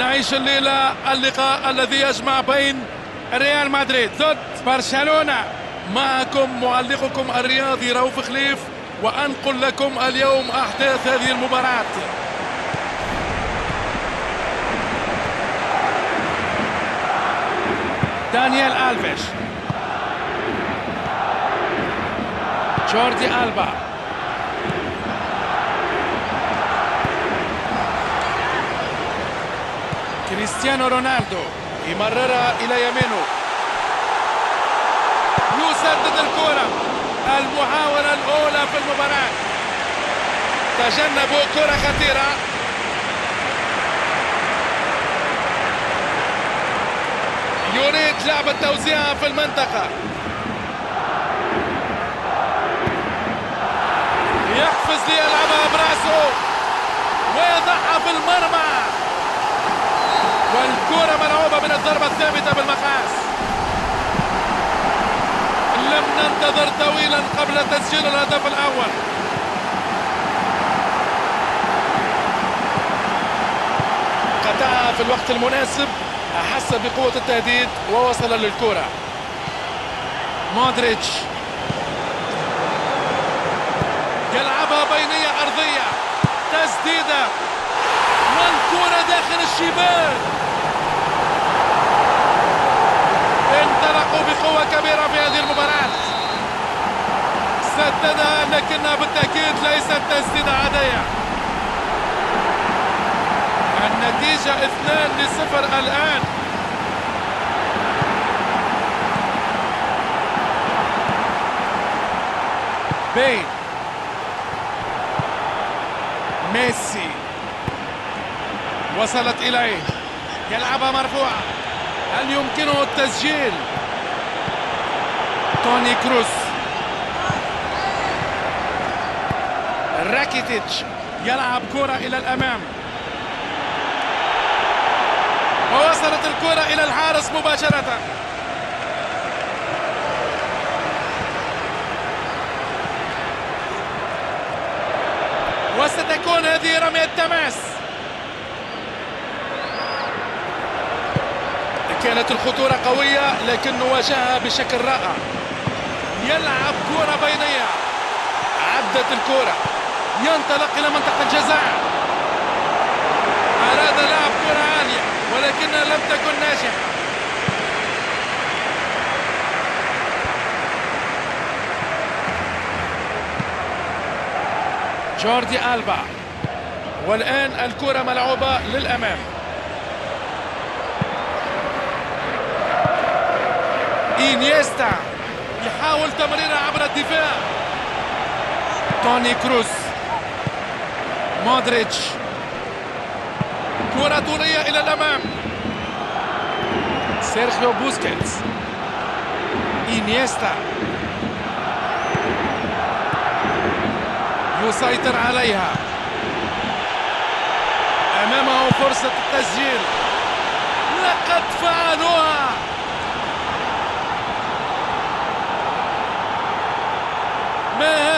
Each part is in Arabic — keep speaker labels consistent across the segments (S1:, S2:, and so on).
S1: نعيش الليلة اللقاء الذي يجمع بين ريال مدريد ضد برشلونة. معكم معلقكم الرياضي رؤوف خليف وأنقل لكم اليوم أحداث هذه المباراة. دانيال ألفيش. جوردي ألبا. كريستيانو رونالدو يمررها إلى يمينه يسدد الكرة. المحاولة الأولى في المباراة. تجنبوا كرة خطيرة. يريد لعب التوزيع في المنطقة. يحفز ليلعبها براسه ويضعها في المرمى. والكرة ملعوبة من الضربة الثابتة بالمقاس. لم ننتظر طويلا قبل تسجيل الهدف الأول. قطعها في الوقت المناسب أحس بقوة التهديد ووصل للكرة. مودريتش. يلعبها بينية أرضية. تسديدة والكرة داخل الشباك انطلقوا بقوة كبيرة في هذه المباراة. سددها لكنها بالتأكيد ليست تسديدة عادية النتيجة اثنان لصفر الآن. بين ميسي وصلت إليه. يلعبها مرفوعة هل يمكنه التسجيل؟ توني كروس. راكيتيتش يلعب كرة إلى الأمام. ووصلت الكرة إلى الحارس مباشرة. وستكون هذه رمية تماس. كانت الخطورة قوية لكن واجهها بشكل رائع. يلعب كرة بينية. عدت الكرة. ينطلق إلى منطقة الجزاء. أراد لعب كرة عالية ولكنها لم تكن ناجحة. جوردي ألبا. والآن الكرة ملعوبة للأمام. إينيستا يحاول تمريرها عبر الدفاع. توني كروس مودريتش. كرة طولية إلى الأمام. سيرخيو بوسكيتس. إينيستا يسيطر عليها. أمامه فرصة التسجيل. لقد فعلوها.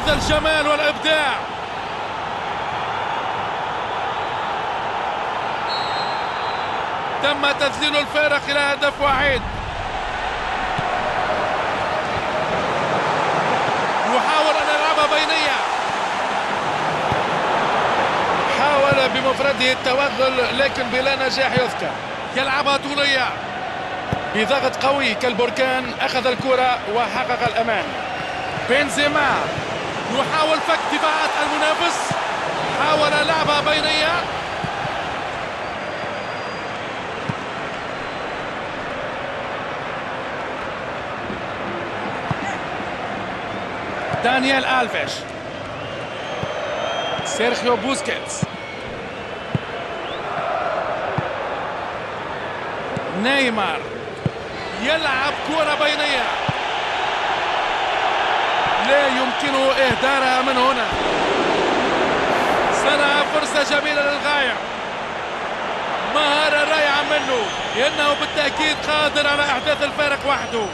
S1: هذا الجمال والإبداع. تم تذليل الفارق إلى هدف واحد. يحاول أن يلعبها بينية. حاول بمفرده التوغل لكن بلا نجاح يذكر. يلعبها طولية. بضغط قوي كالبركان أخذ الكرة وحقق الأمان. بنزيما. يحاول فك دفاعات المنافس. حاول لعبها بينية دانيال ألفيش. سيرخيو بوسكيتس. نيمار. يلعب كرة بينية لا يمكنه إهدارها من هنا. صنع فرصة جميلة للغاية. مهارة رائعة منه. لأنه بالتأكيد قادر على إحداث الفارق وحده.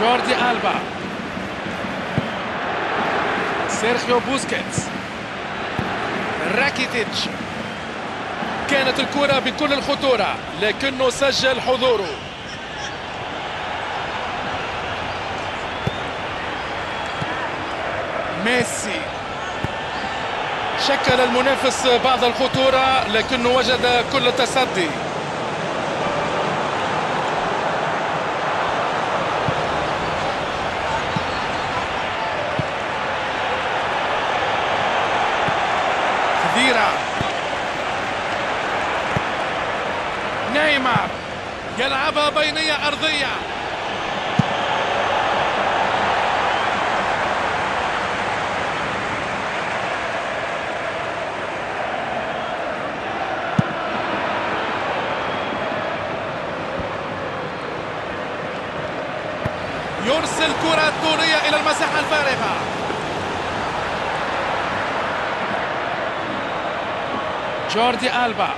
S1: جوردي ألبا. سيرخيو بوسكيتس. راكيتيتش. كانت الكرة بكل الخطورة لكنه سجل حضوره. ميسي. شكل المنافس بعض الخطورة لكنه وجد كل التصدي خديرة نيمار بينية أرضية. يرسل كرة طولية إلى المساحة الفارغة جوردي ألبا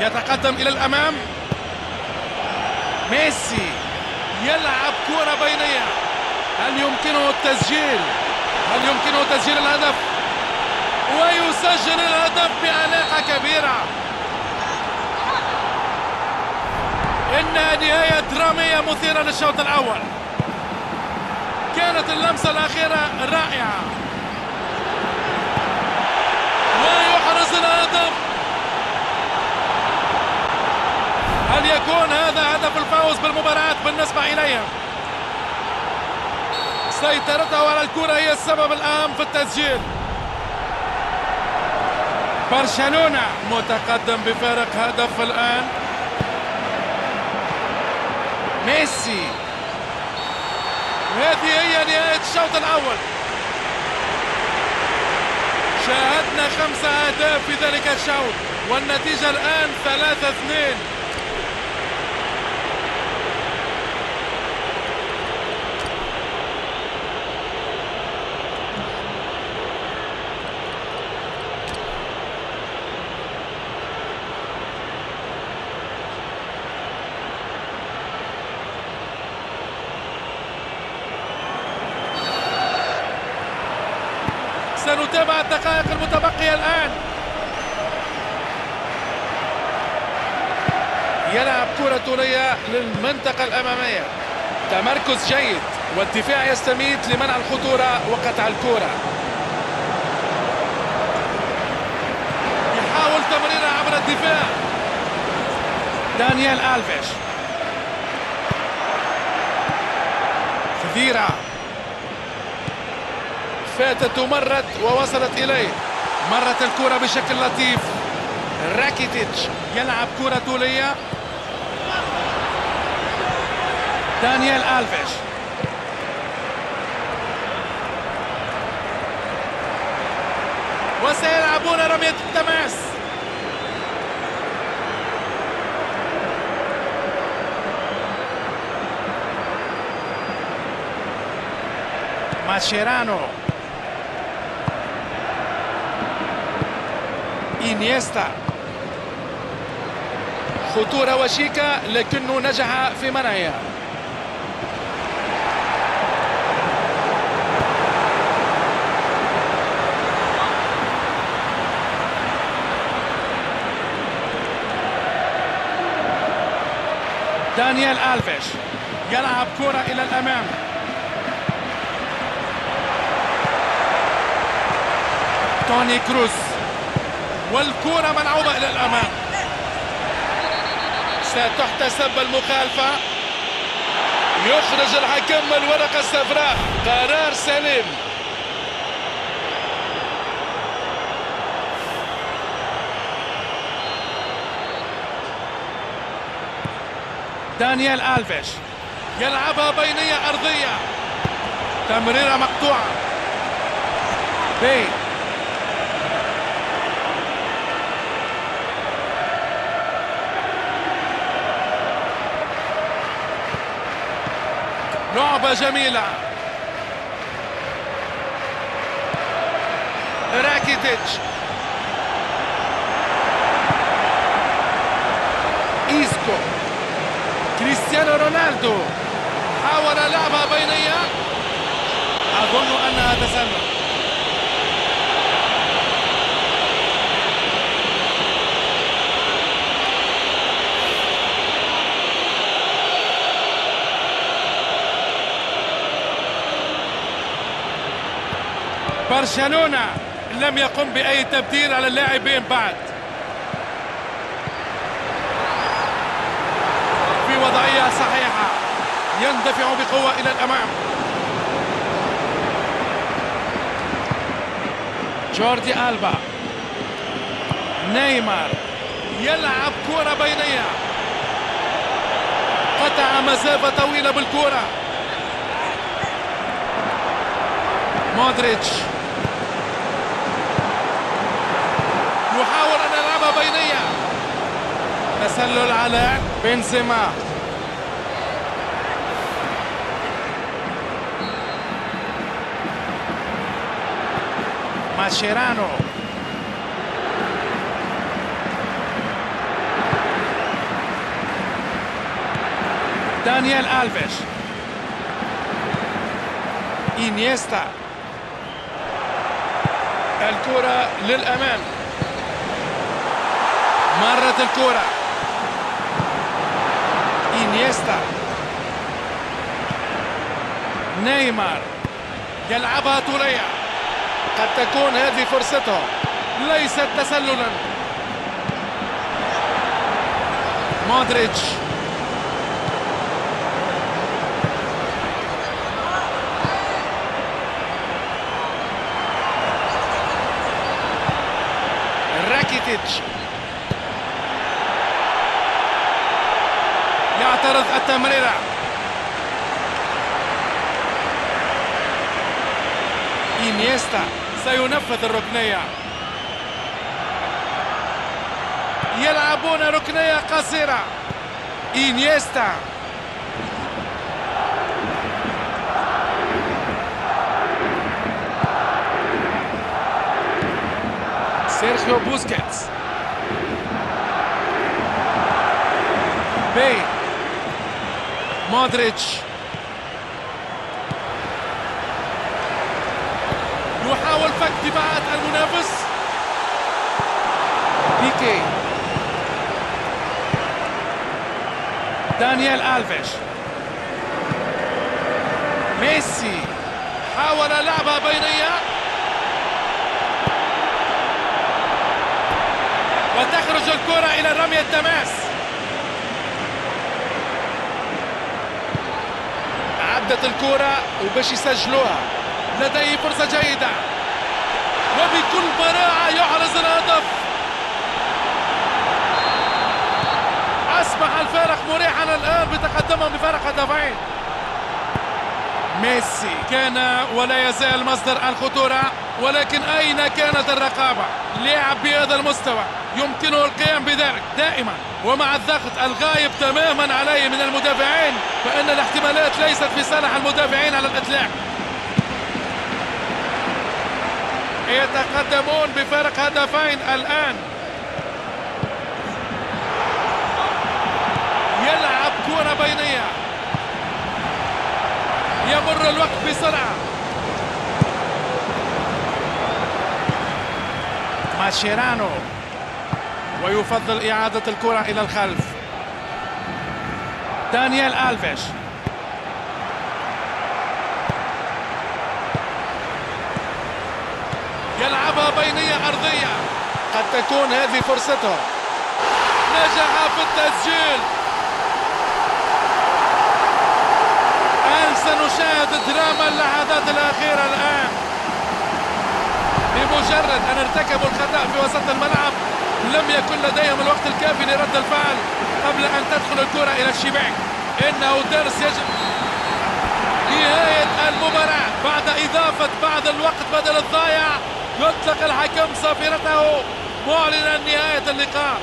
S1: يتقدم إلى الأمام. ميسي يلعب كرة بينية. هل يمكنه التسجيل؟ هل يمكنه تسجيل الهدف؟ ويسجل الهدف بأناقة كبيرة. إنها نهاية درامية مثيرة للشوط الأول. كانت اللمسة الأخيرة رائعة. ويحرز الهدف. هل يكون هذا هدف الفوز بالمباراة بالنسبة إليهم؟ سيطرته على الكرة هي السبب الأهم في التسجيل. برشلونة متقدم بفارق هدف الآن. ميسي. هذه هي نهاية الشوط الأول. شاهدنا خمسة أهداف في ذلك الشوط والنتيجة الآن 3-2 سنتابع الدقائق المتبقية الآن. يلعب كرة طولية للمنطقة الأمامية. تمركز جيد والدفاع يستميت لمنع الخطورة وقطع الكرة يحاول تمريرها عبر الدفاع. دانيال ألفيش. خذيرة فاتت ومرت ووصلت إليه. مرت الكرة بشكل لطيف. راكيتيتش يلعب كرة طولية دانيال ألفيش. وسيلعبون رمية التماس. ماتشيرانو. إنيستا. خطورة وشيكة لكنه نجح في منعها. دانيال ألفيش يلعب كرة إلى الأمام. توني كروس. والكرة ملعوبة إلى الأمام. ستحتسب المخالفة. يخرج الحكم الورقة الصفراء قرار سليم. دانيال ألفيش يلعبها بينية أرضية. تمريرة مقطوعة. بيت لعبة جميلة. راكيتيتش. إيسكو. كريستيانو رونالدو. حاول لعبها بينية أظن أنها تسلل برشلونة لم يقم بأي تبديل على اللاعبين بعد. في وضعية صحيحة يندفع بقوة إلى الأمام. جوردي ألبا. نيمار يلعب كرة بينية. قطع مسافة طويلة بالكرة. مودريتش. بينية تسلل على بنزيما. ماشيرانو. دانيال ألفيش. إنيستا. الكرة للأمام. مرت الكرة إنيستا نيمار يلعبها طولية قد تكون هذه فرصته. ليست تسللا. مودريتش. راكيتيتش. يعترض التمريرة إنيستا سينفذ الركنية. يلعبون ركنية قصيرة. إنيستا. سيرخيو بوسكيتس. بي مودريتش. يحاول فك دفاعات المنافس. بيكي. دانيال ألفيش. ميسي حاول لعبها بينية. وتخرج الكرة إلى رمي التماس. عدت الكرة وباش يسجلوها. لديه فرصة جيدة. وبكل براعة يحرز الهدف. أصبح الفارق مريحا الآن بتقدمهم بفارق هدفين ميسي كان ولا يزال مصدر الخطورة ولكن أين كانت الرقابة؟ لعب بهذا المستوى. يمكنه القيام بذلك دائما. ومع الضغط الغايب تماما عليه من المدافعين فإن الاحتمالات ليست في صالح المدافعين على الإطلاق. يتقدمون بفارق هدفين الآن. يلعب كرة بينية. يمر الوقت بسرعة. ماشيرانو. ويفضل إعادة الكرة إلى الخلف. دانيال ألفيش. يلعبها بينية أرضية. قد تكون هذه فرصته. نجح في التسجيل. الآن سنشاهد دراما اللحظات الأخيرة الآن. بمجرد أن ارتكبوا الخطأ في وسط الملعب لم يكن لديهم الوقت الكافي لرد الفعل قبل أن تدخل الكرة إلى الشباك. إنه درس يجب نهاية المباراة. بعد إضافة بعض الوقت بدل الضايع يطلق الحكم صافرته. معلنا نهاية اللقاء.